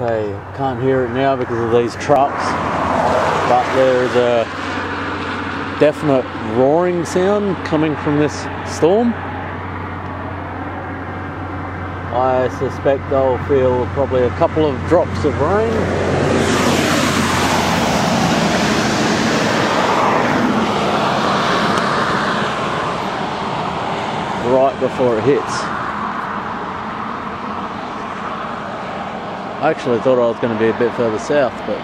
Okay, can't hear it now because of these trucks, but there is a definite roaring sound coming from this storm. I suspect they'll feel probably a couple of drops of rain. Right before it hits. I actually thought I was going to be a bit further south, but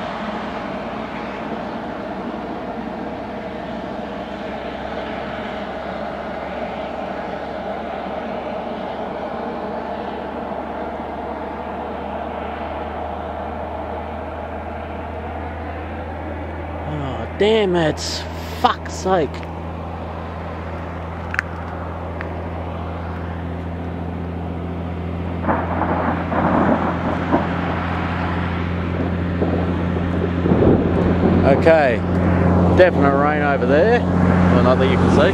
Oh, damn it. Fuck's sake. Okay, definite rain over there. Well, not that you can see.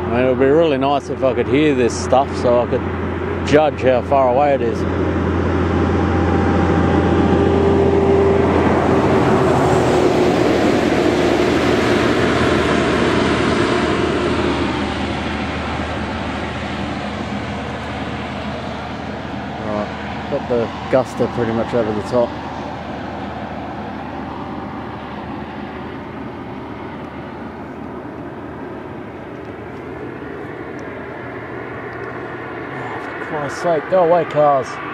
I mean, it would be really nice if I could hear this stuff so I could judge how far away it is. Right, got the guster pretty much over the top. Oh, for Christ's sake, go away, cars.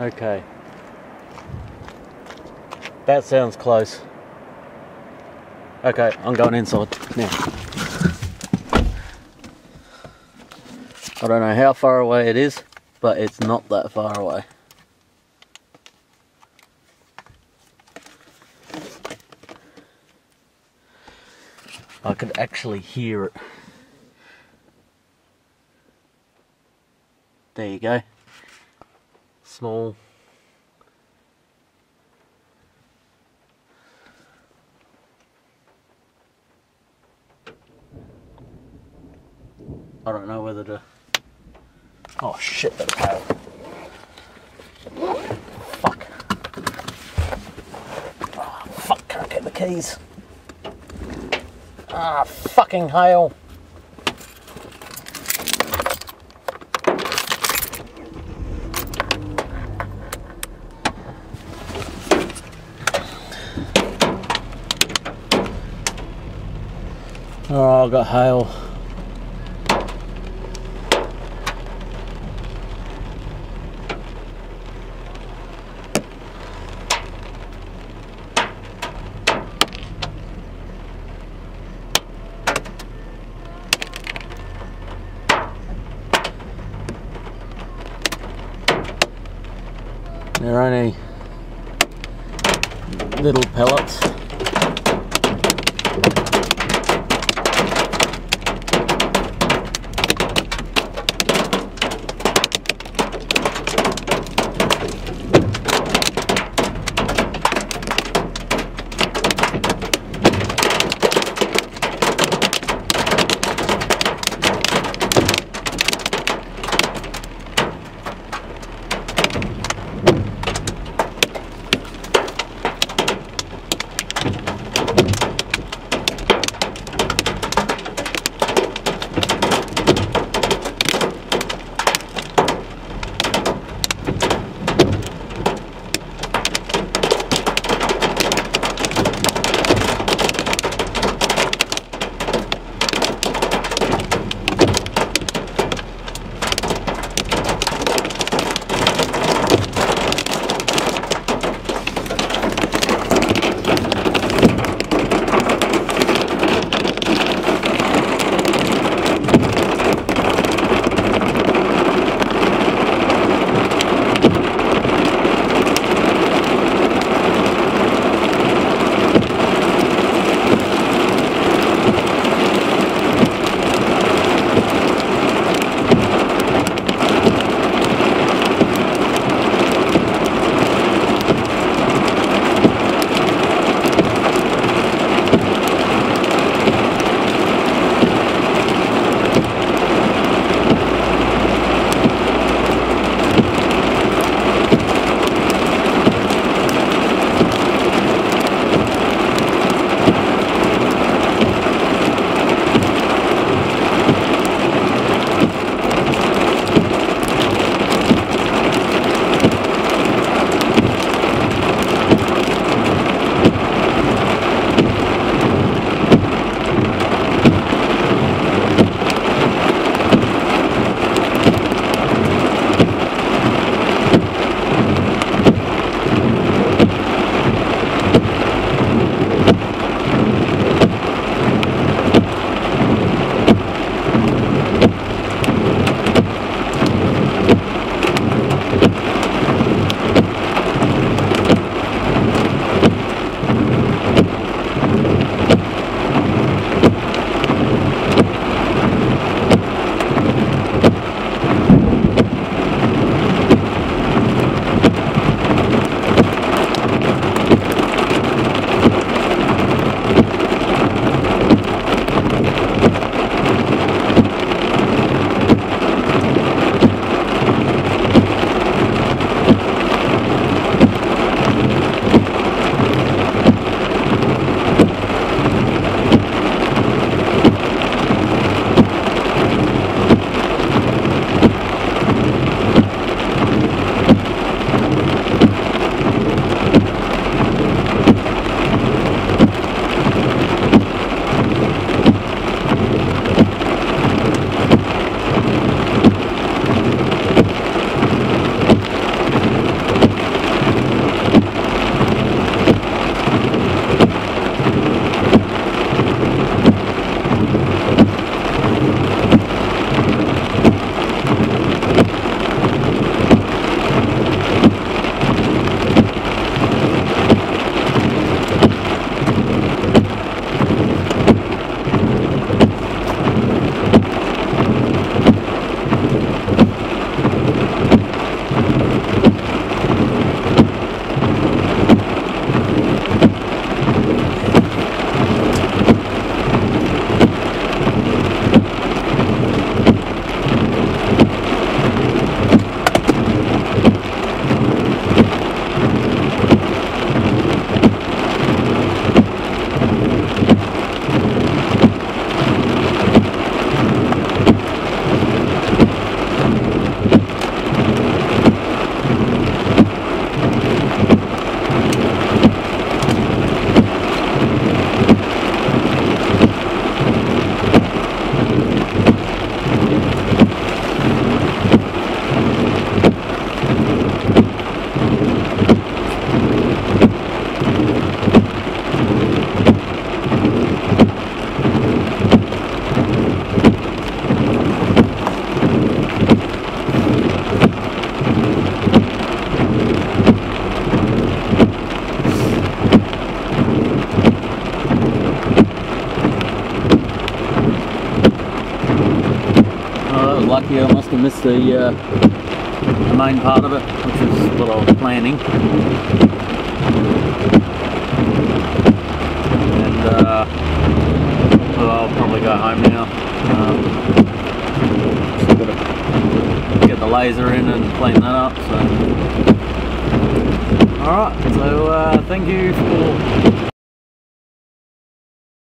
Okay. That sounds close. Okay, I'm going inside now. I don't know how far away it is, but it's not that far away. I could actually hear it. There you go. Small. I don't know whether to. Oh shit, that's hail. Fuck. Oh, fuck, can't get the keys. Ah, fucking hail. Oh, I got hail. They're only little pellets. Yeah, I must have missed the, uh, the main part of it, which is what I was planning. And uh, well, I'll probably go home now. Um, get the laser in and clean that up. So, all right. So uh, thank you for